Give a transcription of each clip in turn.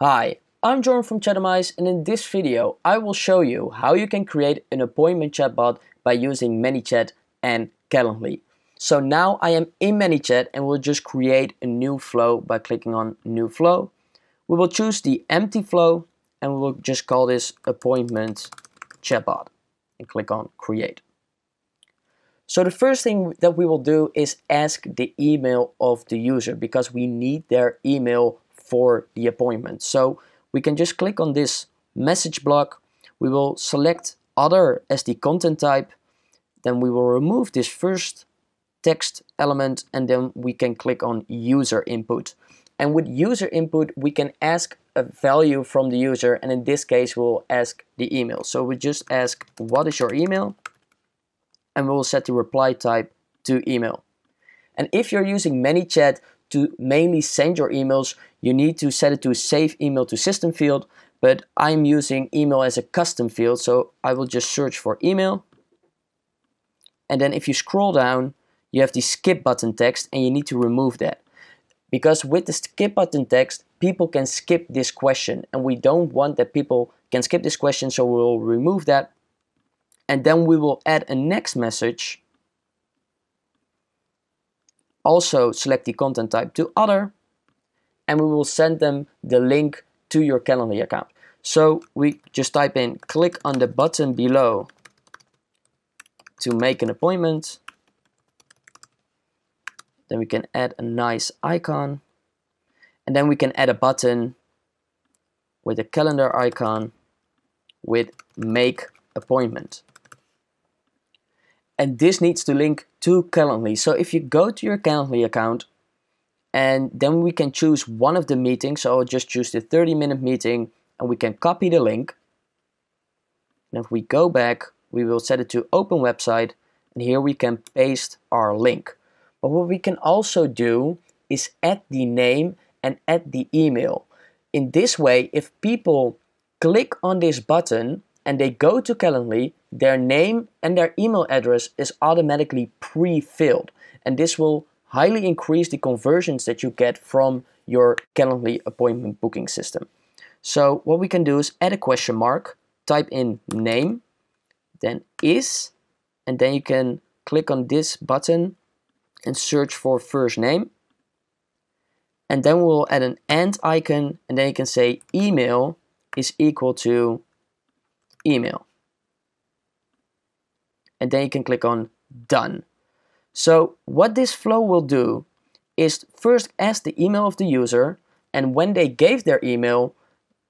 Hi, I'm Joren from Chatimize and in this video I will show you how you can create an appointment chatbot by using ManyChat and Calendly. So now I am in ManyChat and we'll just create a new flow by clicking on new flow. We will choose the empty flow and we will just call this appointment chatbot and click on create. So the first thing that we will do is ask the email of the user because we need their email for the appointment. So we can just click on this message block. We will select other as the content type. Then we will remove this first text element and then we can click on user input. And with user input, we can ask a value from the user and in this case we'll ask the email. So we just ask what is your email and we will set the reply type to email. And if you're using ManyChat to mainly send your emails, you need to set it to save email to system field, but I'm using email as a custom field, so I will just search for email. And then if you scroll down, you have the skip button text and you need to remove that. Because with the skip button text, people can skip this question and we don't want that people can skip this question, so we'll remove that. And then we will add a next message also select the content type to other and we will send them the link to your Calendly account. So we just type in click on the button below to make an appointment. Then we can add a nice icon and then we can add a button with a calendar icon with make appointment and this needs to link to Calendly. So if you go to your Calendly account and then we can choose one of the meetings, so I'll just choose the 30 minute meeting and we can copy the link. And if we go back, we will set it to open website and here we can paste our link. But what we can also do is add the name and add the email. In this way, if people click on this button and they go to Calendly, their name and their email address is automatically pre-filled. And this will highly increase the conversions that you get from your Calendly appointment booking system. So what we can do is add a question mark, type in name, then is, and then you can click on this button and search for first name. And then we'll add an and icon, and then you can say email is equal to email. And then you can click on done. So what this flow will do is first ask the email of the user and when they gave their email,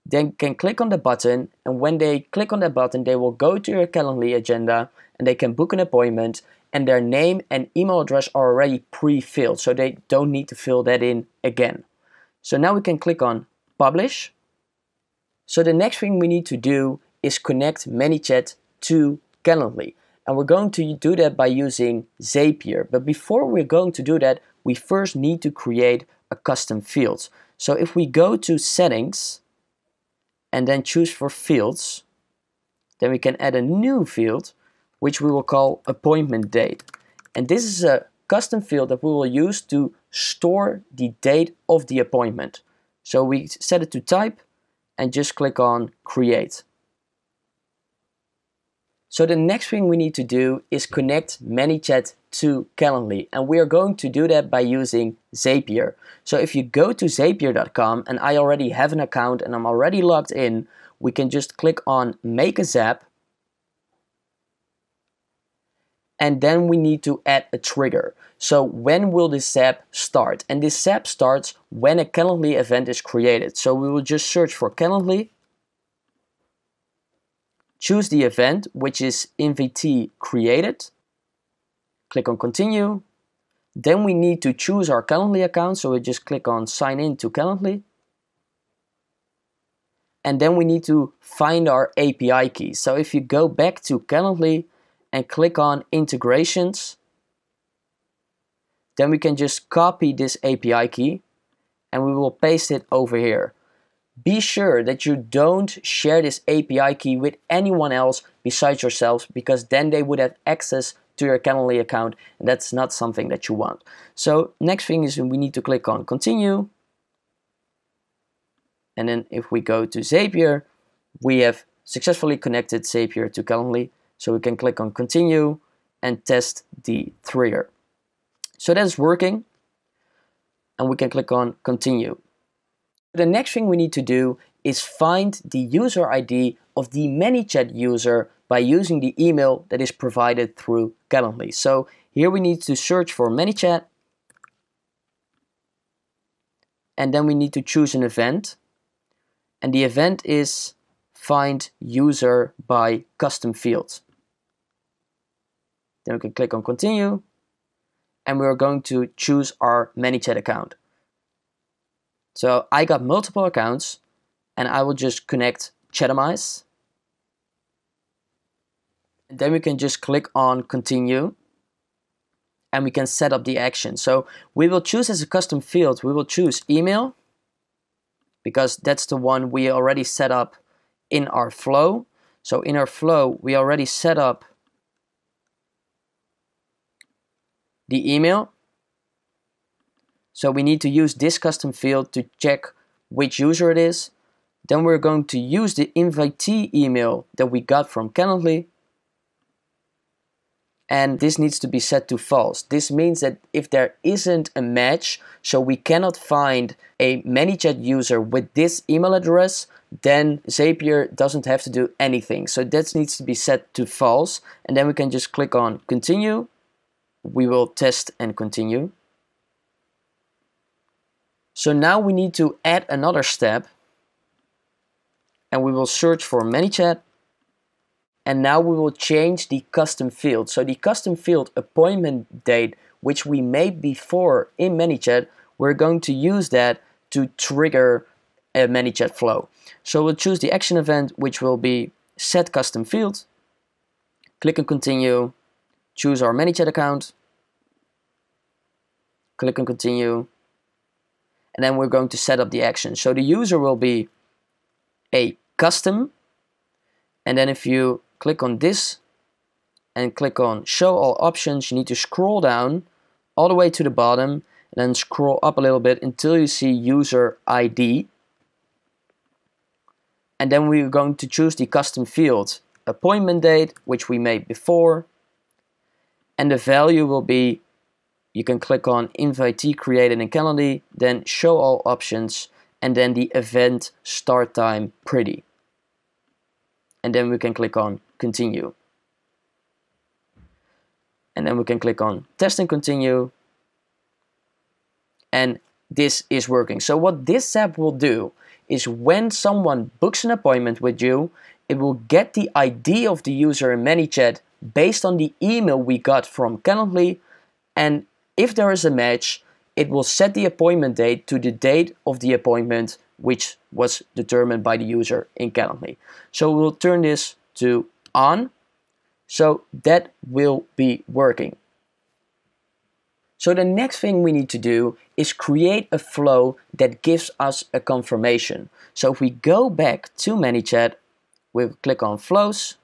then can click on the button and when they click on that button, they will go to your Calendly agenda and they can book an appointment and their name and email address are already pre-filled so they don't need to fill that in again. So now we can click on publish. So the next thing we need to do is connect ManyChat to Calendly. And we're going to do that by using Zapier. But before we're going to do that, we first need to create a custom field. So if we go to settings and then choose for fields, then we can add a new field, which we will call appointment date. And this is a custom field that we will use to store the date of the appointment. So we set it to type and just click on create. So the next thing we need to do is connect ManyChat to Calendly and we are going to do that by using Zapier. So if you go to zapier.com and I already have an account and I'm already logged in, we can just click on make a zap and then we need to add a trigger. So when will this zap start? And this zap starts when a Calendly event is created. So we will just search for Calendly Choose the event, which is invitee created. Click on continue. Then we need to choose our Calendly account, so we just click on sign in to Calendly. And then we need to find our API key. So if you go back to Calendly and click on integrations, then we can just copy this API key and we will paste it over here. Be sure that you don't share this API key with anyone else besides yourselves because then they would have access to your Calendly account and that's not something that you want. So next thing is we need to click on continue And then if we go to Zapier, we have successfully connected Zapier to Calendly. So we can click on continue and test the trigger. So that's working. And we can click on continue. The next thing we need to do is find the user ID of the ManyChat user by using the email that is provided through Calendly. So here we need to search for ManyChat and then we need to choose an event and the event is find user by custom field. Then we can click on continue and we're going to choose our ManyChat account. So I got multiple accounts and I will just connect Chatimize. And then we can just click on continue and we can set up the action. So we will choose as a custom field, we will choose email because that's the one we already set up in our flow. So in our flow, we already set up the email. So we need to use this custom field to check which user it is. Then we're going to use the invitee email that we got from Calendly and this needs to be set to false. This means that if there isn't a match, so we cannot find a ManyChat user with this email address, then Zapier doesn't have to do anything. So that needs to be set to false, and then we can just click on continue. We will test and continue. So now we need to add another step, and we will search for ManyChat and now we will change the custom field. So the custom field appointment date, which we made before in ManyChat, we're going to use that to trigger a ManyChat flow. So we'll choose the action event, which will be set custom field. Click on continue, choose our ManyChat account, click on continue, and then we're going to set up the action. So the user will be a custom, and then if you click on this and click on show all options you need to scroll down all the way to the bottom and then scroll up a little bit until you see user ID and then we're going to choose the custom field appointment date which we made before and the value will be you can click on invitee created in Calendly then show all options and then the event start time pretty and then we can click on continue. And then we can click on test and continue. And this is working. So what this zap will do is when someone books an appointment with you, it will get the ID of the user in ManyChat based on the email we got from Calendly. And if there is a match, it will set the appointment date to the date of the appointment which was determined by the user in Calendly. So we'll turn this to on. So that will be working. So the next thing we need to do is create a flow that gives us a confirmation. So if we go back to ManyChat, we'll click on flows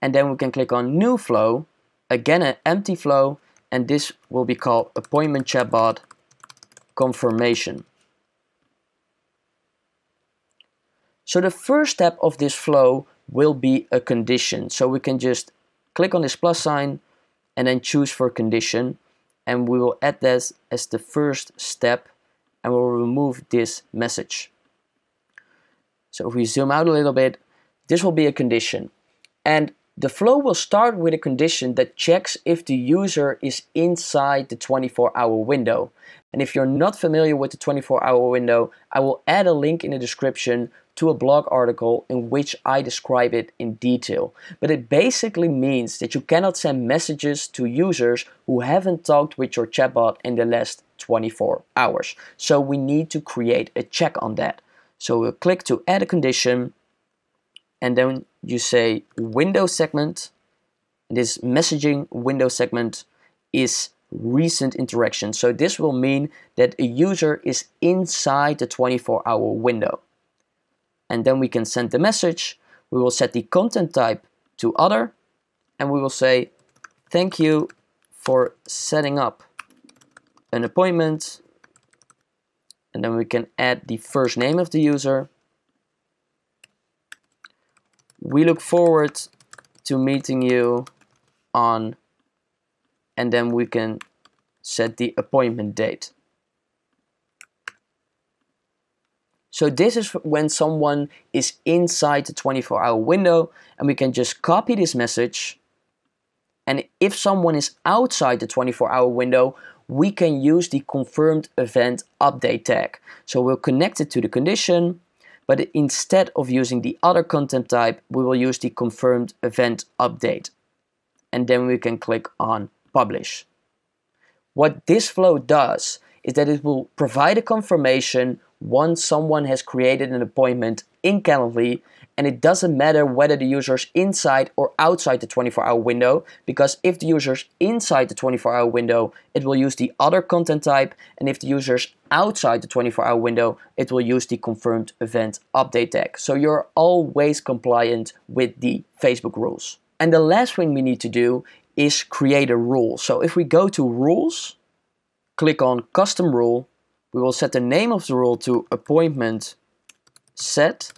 and then we can click on new flow, again an empty flow and this will be called appointment chatbot confirmation. So the first step of this flow will be a condition. So we can just click on this plus sign and then choose for condition and we will add this as the first step and we'll remove this message. So if we zoom out a little bit, this will be a condition. And the flow will start with a condition that checks if the user is inside the 24 hour window. And if you're not familiar with the 24 hour window, I will add a link in the description to a blog article in which I describe it in detail. But it basically means that you cannot send messages to users who haven't talked with your chatbot in the last 24 hours. So we need to create a check on that. So we'll click to add a condition and then you say window segment. This messaging window segment is recent interaction. So this will mean that a user is inside the 24 hour window. And then we can send the message. We will set the content type to other and we will say thank you for setting up an appointment and then we can add the first name of the user. We look forward to meeting you on and then we can set the appointment date. So this is when someone is inside the 24 hour window and we can just copy this message. And if someone is outside the 24 hour window, we can use the confirmed event update tag. So we'll connect it to the condition, but instead of using the other content type, we will use the confirmed event update. And then we can click on publish. What this flow does is that it will provide a confirmation once someone has created an appointment in Calendly and it doesn't matter whether the user is inside or outside the 24 hour window because if the user is inside the 24 hour window it will use the other content type and if the user is outside the 24 hour window it will use the confirmed event update tag. So you're always compliant with the Facebook rules. And the last thing we need to do is create a rule. So if we go to rules, click on custom rule we will set the name of the rule to appointment set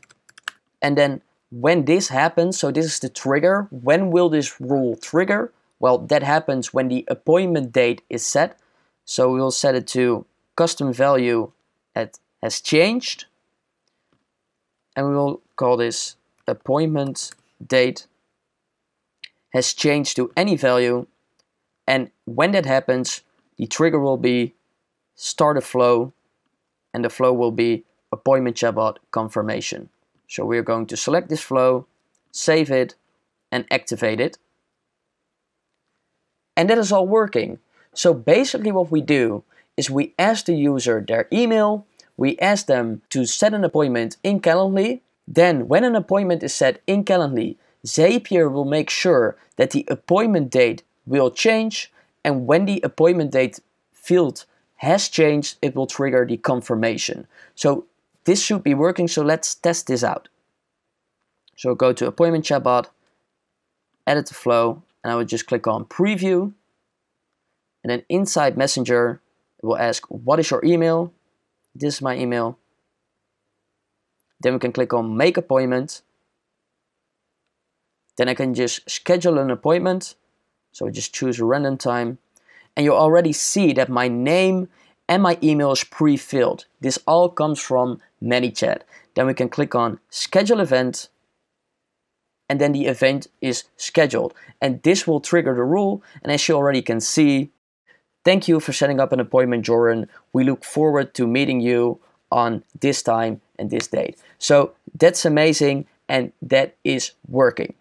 and then when this happens, so this is the trigger, when will this rule trigger? Well, that happens when the appointment date is set. So we will set it to custom value at has changed. And we will call this appointment date has changed to any value. And when that happens, the trigger will be start a flow, and the flow will be appointment chatbot confirmation. So we're going to select this flow, save it, and activate it. And that is all working. So basically what we do is we ask the user their email, we ask them to set an appointment in Calendly, then when an appointment is set in Calendly, Zapier will make sure that the appointment date will change and when the appointment date field has changed, it will trigger the confirmation. So this should be working, so let's test this out. So go to appointment chatbot, edit the flow, and I will just click on preview. And then inside messenger, it will ask, what is your email? This is my email. Then we can click on make appointment. Then I can just schedule an appointment. So just choose a random time and you already see that my name and my email is pre-filled. This all comes from ManyChat. Then we can click on schedule event and then the event is scheduled. And this will trigger the rule. And as you already can see, thank you for setting up an appointment, Joren. We look forward to meeting you on this time and this date. So that's amazing and that is working.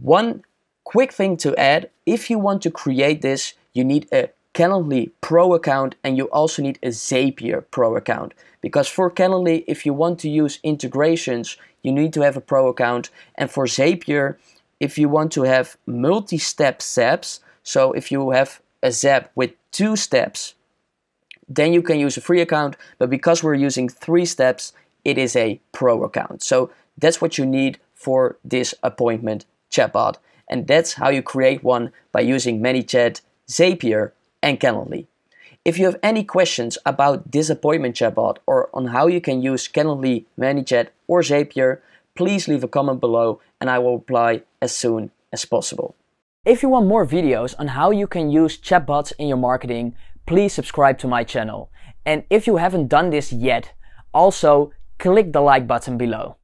One quick thing to add, if you want to create this, you need a Calendly Pro account and you also need a Zapier Pro account. Because for Calendly, if you want to use integrations, you need to have a Pro account. And for Zapier, if you want to have multi-step zaps, so if you have a zap with two steps, then you can use a free account. But because we're using three steps, it is a Pro account. So that's what you need for this appointment chatbot. And that's how you create one by using ManyChat Zapier, and Calendly. If you have any questions about this appointment chatbot or on how you can use Calendly, ManyChat or Zapier, please leave a comment below and I will reply as soon as possible. If you want more videos on how you can use chatbots in your marketing, please subscribe to my channel. And if you haven't done this yet, also click the like button below.